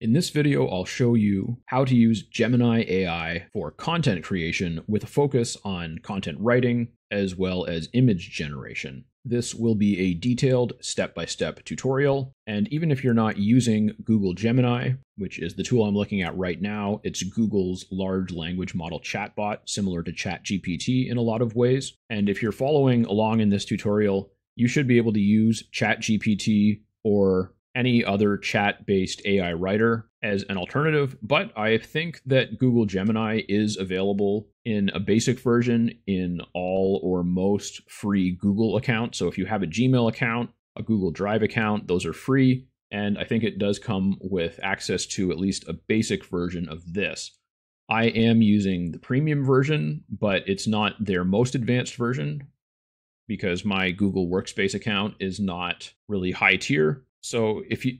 In this video, I'll show you how to use Gemini AI for content creation with a focus on content writing as well as image generation. This will be a detailed step-by-step tutorial, and even if you're not using Google Gemini, which is the tool I'm looking at right now, it's Google's large language model chatbot, similar to ChatGPT in a lot of ways. And if you're following along in this tutorial, you should be able to use ChatGPT or any other chat based AI writer as an alternative, but I think that Google Gemini is available in a basic version in all or most free Google accounts. So if you have a Gmail account, a Google Drive account, those are free. And I think it does come with access to at least a basic version of this. I am using the premium version, but it's not their most advanced version because my Google Workspace account is not really high tier. So if you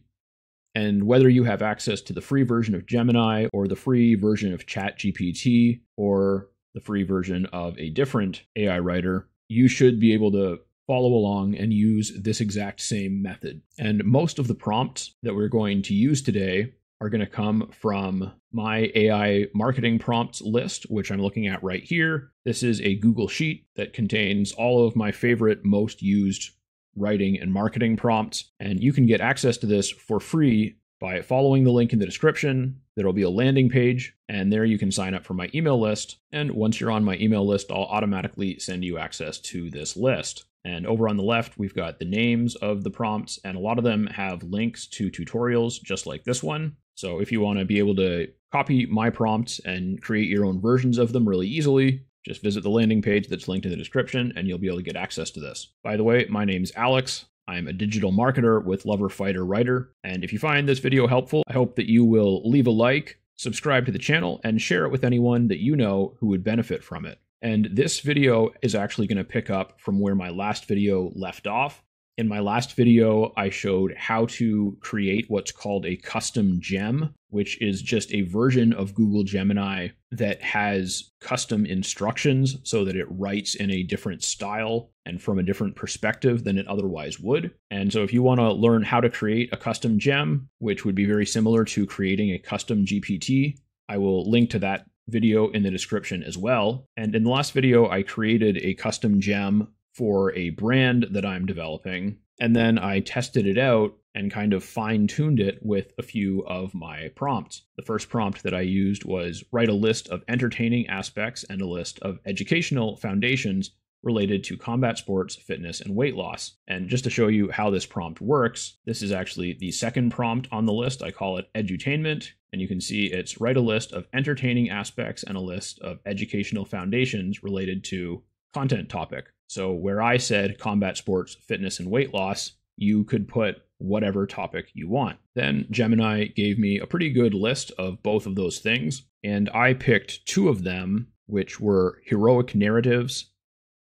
and whether you have access to the free version of Gemini or the free version of ChatGPT or the free version of a different AI writer, you should be able to follow along and use this exact same method. And most of the prompts that we're going to use today are going to come from my AI marketing prompts list, which I'm looking at right here. This is a Google Sheet that contains all of my favorite, most used writing and marketing prompts. And you can get access to this for free by following the link in the description. There'll be a landing page, and there you can sign up for my email list. And once you're on my email list, I'll automatically send you access to this list. And over on the left, we've got the names of the prompts, and a lot of them have links to tutorials just like this one. So if you want to be able to copy my prompts and create your own versions of them really easily, just visit the landing page that's linked in the description and you'll be able to get access to this. By the way, my name's Alex. I'm a digital marketer with Lover Fighter Writer. And if you find this video helpful, I hope that you will leave a like, subscribe to the channel, and share it with anyone that you know who would benefit from it. And this video is actually going to pick up from where my last video left off. In my last video, I showed how to create what's called a custom gem, which is just a version of Google Gemini that has custom instructions so that it writes in a different style and from a different perspective than it otherwise would. And so if you want to learn how to create a custom gem, which would be very similar to creating a custom GPT, I will link to that video in the description as well. And in the last video, I created a custom gem for a brand that I'm developing. And then I tested it out and kind of fine tuned it with a few of my prompts. The first prompt that I used was write a list of entertaining aspects and a list of educational foundations related to combat sports, fitness, and weight loss. And just to show you how this prompt works, this is actually the second prompt on the list. I call it edutainment. And you can see it's write a list of entertaining aspects and a list of educational foundations related to content topic. So where I said combat sports, fitness, and weight loss, you could put whatever topic you want. Then Gemini gave me a pretty good list of both of those things, and I picked two of them, which were heroic narratives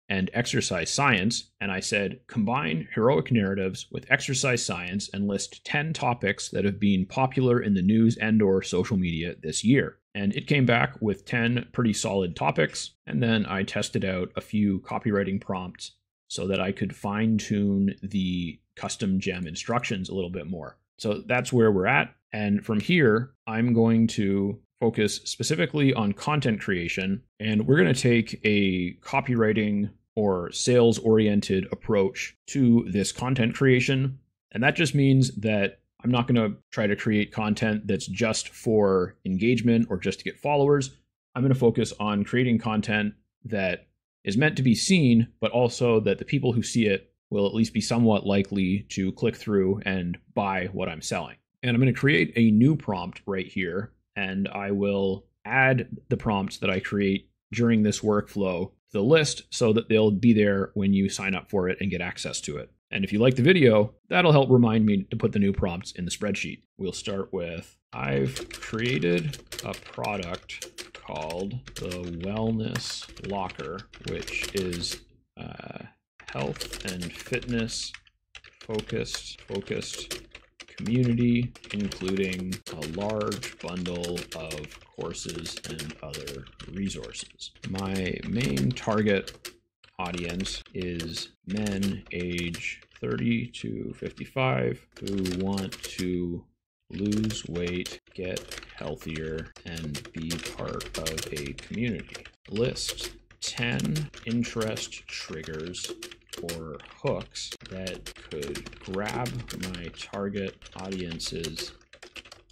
and exercise science, and I said combine heroic narratives with exercise science and list 10 topics that have been popular in the news and or social media this year and it came back with 10 pretty solid topics. And then I tested out a few copywriting prompts so that I could fine tune the custom gem instructions a little bit more. So that's where we're at. And from here, I'm going to focus specifically on content creation. And we're going to take a copywriting or sales oriented approach to this content creation. And that just means that I'm not going to try to create content that's just for engagement or just to get followers. I'm going to focus on creating content that is meant to be seen, but also that the people who see it will at least be somewhat likely to click through and buy what I'm selling. And I'm going to create a new prompt right here, and I will add the prompts that I create during this workflow to the list so that they'll be there when you sign up for it and get access to it. And if you like the video, that'll help remind me to put the new prompts in the spreadsheet. We'll start with, I've created a product called the Wellness Locker, which is uh, health and fitness focused, focused community, including a large bundle of courses and other resources. My main target audience is men age 30 to 55 who want to lose weight, get healthier, and be part of a community. List 10 interest triggers or hooks that could grab my target audience's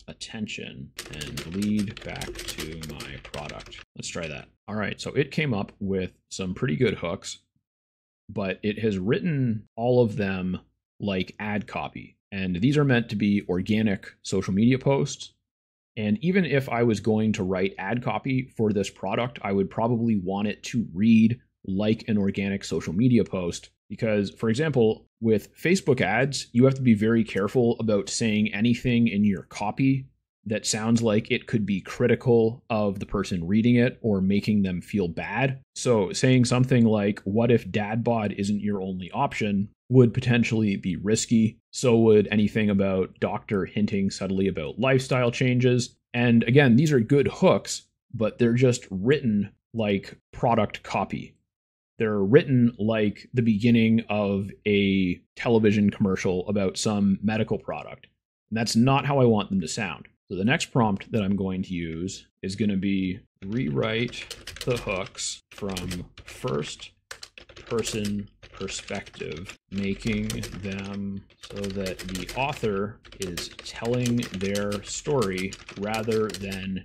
attention and lead back to my product. Let's try that. All right, so it came up with some pretty good hooks, but it has written all of them like ad copy. And these are meant to be organic social media posts. And even if I was going to write ad copy for this product, I would probably want it to read like an organic social media post. Because, for example, with Facebook ads, you have to be very careful about saying anything in your copy that sounds like it could be critical of the person reading it or making them feel bad. So, saying something like, What if dad bod isn't your only option? would potentially be risky. So would anything about doctor hinting subtly about lifestyle changes. And again, these are good hooks, but they're just written like product copy. They're written like the beginning of a television commercial about some medical product. And that's not how I want them to sound. So the next prompt that I'm going to use is going to be rewrite the hooks from first person perspective, making them so that the author is telling their story rather than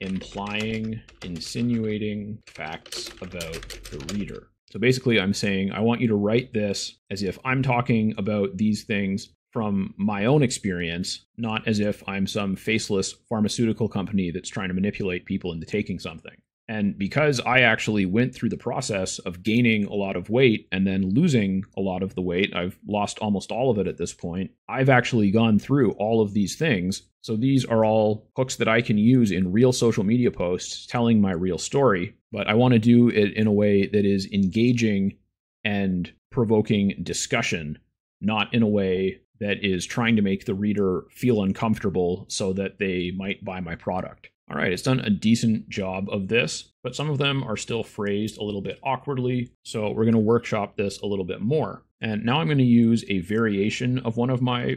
implying, insinuating facts about the reader. So basically, I'm saying I want you to write this as if I'm talking about these things from my own experience, not as if I'm some faceless pharmaceutical company that's trying to manipulate people into taking something. And because I actually went through the process of gaining a lot of weight and then losing a lot of the weight, I've lost almost all of it at this point. I've actually gone through all of these things. So these are all hooks that I can use in real social media posts telling my real story. But I want to do it in a way that is engaging and provoking discussion, not in a way that is trying to make the reader feel uncomfortable so that they might buy my product. All right, it's done a decent job of this, but some of them are still phrased a little bit awkwardly. So we're going to workshop this a little bit more. And now I'm going to use a variation of one of my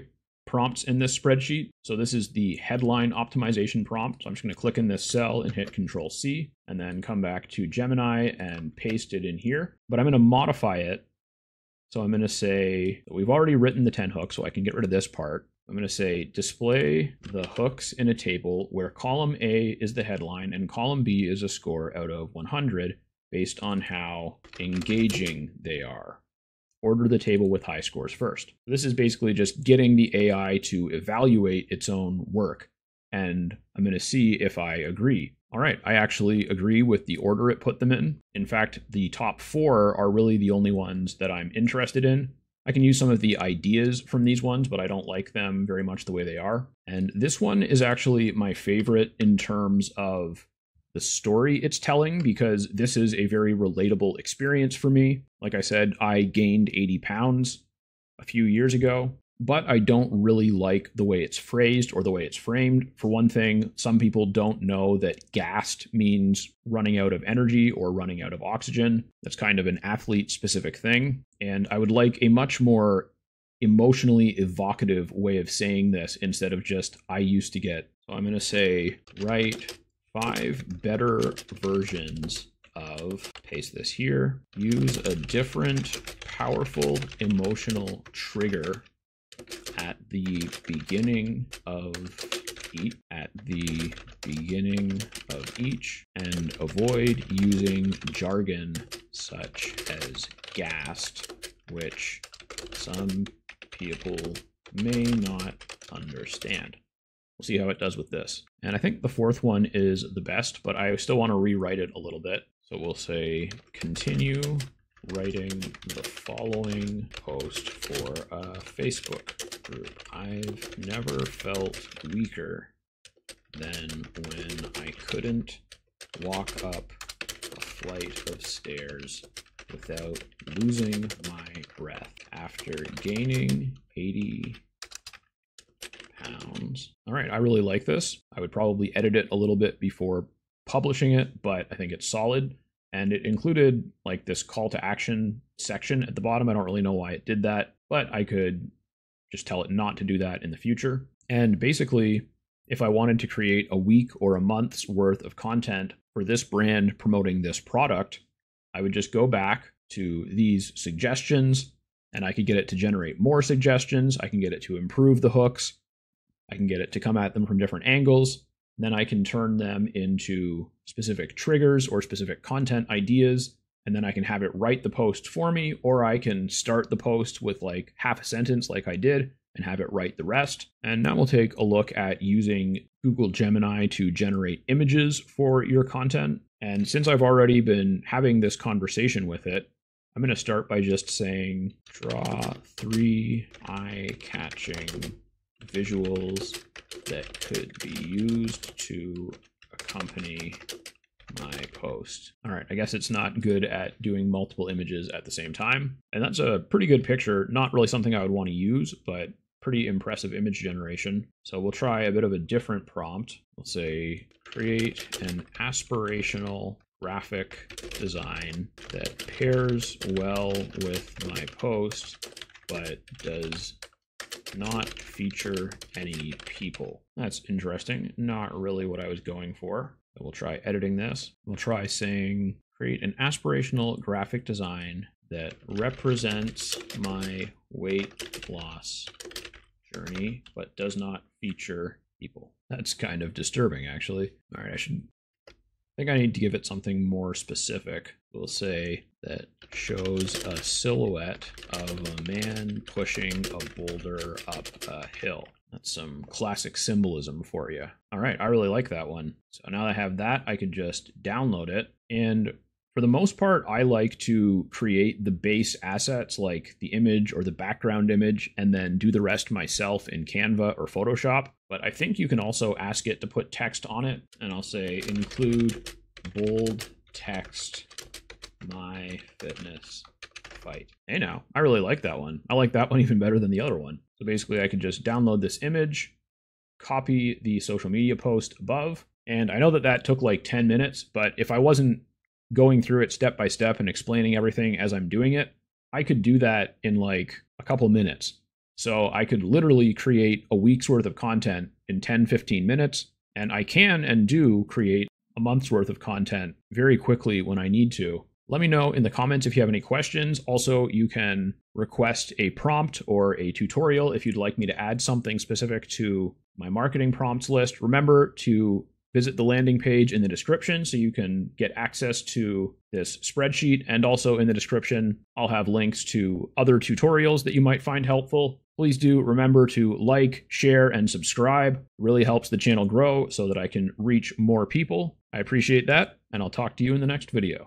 prompts in this spreadsheet. So this is the headline optimization prompt. So I'm just going to click in this cell and hit Control C and then come back to Gemini and paste it in here. But I'm going to modify it. So I'm going to say we've already written the 10 hooks, so I can get rid of this part. I'm going to say display the hooks in a table where column A is the headline and column B is a score out of 100 based on how engaging they are. Order the table with high scores first. This is basically just getting the AI to evaluate its own work. And I'm going to see if I agree. All right, I actually agree with the order it put them in. In fact, the top four are really the only ones that I'm interested in. I can use some of the ideas from these ones, but I don't like them very much the way they are. And this one is actually my favorite in terms of the story it's telling because this is a very relatable experience for me. Like I said, I gained 80 pounds a few years ago but I don't really like the way it's phrased or the way it's framed. For one thing, some people don't know that gassed means running out of energy or running out of oxygen. That's kind of an athlete specific thing. And I would like a much more emotionally evocative way of saying this instead of just, I used to get. So I'm going to say, write five better versions of, paste this here, use a different powerful emotional trigger at the beginning of each at the beginning of each and avoid using jargon such as gassed which some people may not understand. We'll see how it does with this and i think the fourth one is the best but i still want to rewrite it a little bit so we'll say continue writing the following post for a Facebook group. I've never felt weaker than when I couldn't walk up a flight of stairs without losing my breath after gaining 80 pounds. All right, I really like this. I would probably edit it a little bit before publishing it, but I think it's solid and it included like this call to action section at the bottom. I don't really know why it did that, but I could just tell it not to do that in the future. And basically, if I wanted to create a week or a month's worth of content for this brand promoting this product, I would just go back to these suggestions and I could get it to generate more suggestions. I can get it to improve the hooks. I can get it to come at them from different angles. Then I can turn them into specific triggers or specific content ideas. And then I can have it write the post for me, or I can start the post with like half a sentence, like I did, and have it write the rest. And now we'll take a look at using Google Gemini to generate images for your content. And since I've already been having this conversation with it, I'm going to start by just saying draw three eye-catching visuals that could be used to accompany my post. All right, I guess it's not good at doing multiple images at the same time. And that's a pretty good picture. Not really something I would want to use, but pretty impressive image generation. So we'll try a bit of a different prompt. We'll say create an aspirational graphic design that pairs well with my post, but does not feature any people. That's interesting. Not really what I was going for. We'll try editing this. We'll try saying create an aspirational graphic design that represents my weight loss journey, but does not feature people. That's kind of disturbing, actually. All right, I should. I think I need to give it something more specific. We'll say that shows a silhouette of a man pushing a boulder up a hill. That's some classic symbolism for you. All right, I really like that one. So now that I have that, I could just download it. And for the most part, I like to create the base assets like the image or the background image and then do the rest myself in Canva or Photoshop. But I think you can also ask it to put text on it. And I'll say include bold text my fitness fight. Hey now, I really like that one. I like that one even better than the other one. So basically I can just download this image, copy the social media post above, and I know that that took like 10 minutes, but if I wasn't going through it step by step and explaining everything as I'm doing it, I could do that in like a couple minutes. So I could literally create a week's worth of content in 10, 15 minutes. And I can and do create a month's worth of content very quickly when I need to. Let me know in the comments if you have any questions. Also, you can request a prompt or a tutorial if you'd like me to add something specific to my marketing prompts list. Remember to visit the landing page in the description so you can get access to this spreadsheet. And also in the description, I'll have links to other tutorials that you might find helpful. Please do remember to like, share, and subscribe. It really helps the channel grow so that I can reach more people. I appreciate that, and I'll talk to you in the next video.